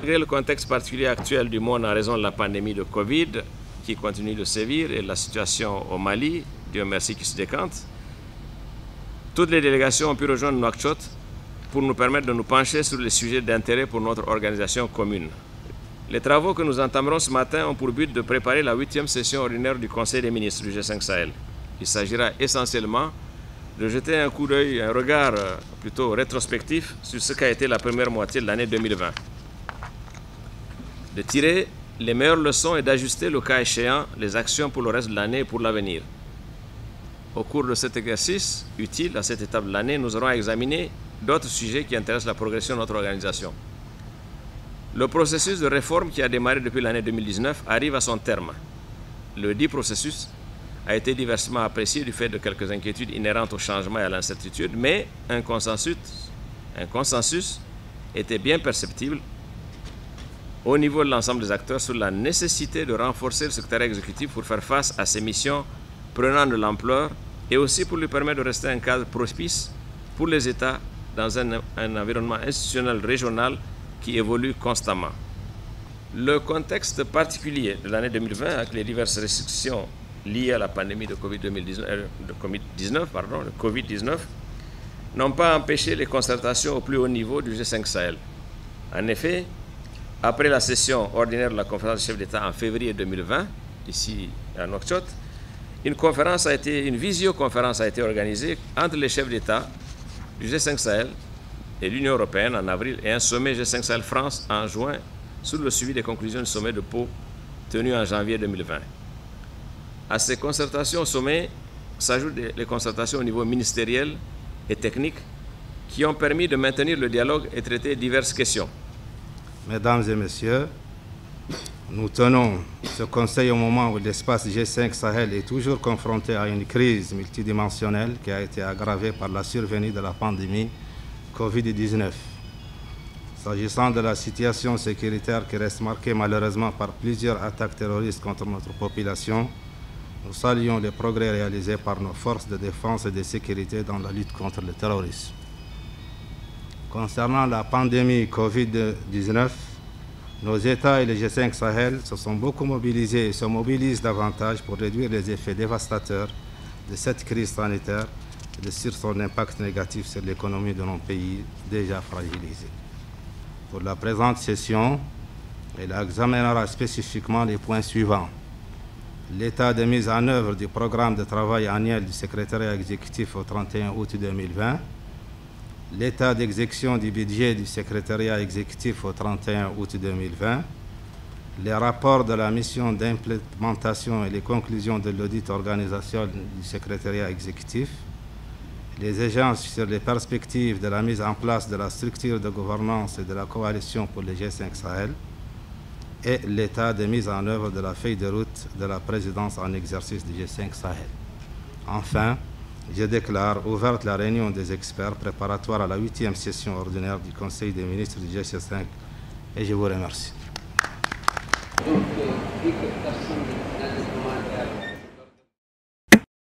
Malgré le contexte particulier actuel du monde en raison de la pandémie de Covid qui continue de sévir et la situation au Mali, Dieu merci qui se décante, toutes les délégations ont pu rejoindre Nouakchott pour nous permettre de nous pencher sur les sujets d'intérêt pour notre organisation commune. Les travaux que nous entamerons ce matin ont pour but de préparer la huitième session ordinaire du Conseil des ministres du G5 Sahel. Il s'agira essentiellement de jeter un coup d'œil, un regard euh, plutôt rétrospectif sur ce qu'a été la première moitié de l'année 2020. De tirer les meilleures leçons et d'ajuster le cas échéant les actions pour le reste de l'année et pour l'avenir. Au cours de cet exercice utile à cette étape de l'année, nous aurons examiné d'autres sujets qui intéressent la progression de notre organisation. Le processus de réforme qui a démarré depuis l'année 2019 arrive à son terme. Le dit processus a été diversement apprécié du fait de quelques inquiétudes inhérentes au changement et à l'incertitude, mais un consensus, un consensus était bien perceptible au niveau de l'ensemble des acteurs sur la nécessité de renforcer le secteur exécutif pour faire face à ces missions prenant de l'ampleur et aussi pour lui permettre de rester un cadre propice pour les États dans un environnement institutionnel régional qui évolue constamment. Le contexte particulier de l'année 2020 avec les diverses restrictions liées à la pandémie de Covid-19, euh, COVID pardon, le Covid-19, n'ont pas empêché les concertations au plus haut niveau du G5 Sahel. En effet, après la session ordinaire de la conférence des chefs d'État en février 2020, ici à Nouakchott, une conférence a été, une visioconférence a été organisée entre les chefs d'État du G5 Sahel et l'Union européenne en avril et un sommet G5 Sahel France en juin sous le suivi des conclusions du sommet de Pau tenu en janvier 2020. À ces concertations au sommet s'ajoutent les concertations au niveau ministériel et technique qui ont permis de maintenir le dialogue et traiter diverses questions. Mesdames et messieurs, nous tenons ce conseil au moment où l'espace G5 Sahel est toujours confronté à une crise multidimensionnelle qui a été aggravée par la survenue de la pandémie Covid-19. S'agissant de la situation sécuritaire qui reste marquée malheureusement par plusieurs attaques terroristes contre notre population, nous saluons les progrès réalisés par nos forces de défense et de sécurité dans la lutte contre le terrorisme. Concernant la pandémie Covid-19, nos États et les G5 Sahel se sont beaucoup mobilisés et se mobilisent davantage pour réduire les effets dévastateurs de cette crise sanitaire et de sur son impact négatif sur l'économie de nos pays déjà fragilisés. Pour la présente session, elle examinera spécifiquement les points suivants. L'état de mise en œuvre du programme de travail annuel du secrétariat exécutif au 31 août 2020, l'état d'exécution du budget du secrétariat exécutif au 31 août 2020, les rapports de la mission d'implémentation et les conclusions de l'audit organisationnel du secrétariat exécutif, les échanges sur les perspectives de la mise en place de la structure de gouvernance et de la coalition pour les G5 Sahel, et l'état de mise en œuvre de la feuille de route de la présidence en exercice du G5 Sahel. Enfin, je déclare ouverte la réunion des experts préparatoire à la huitième session ordinaire du Conseil des ministres du G5 et je vous remercie.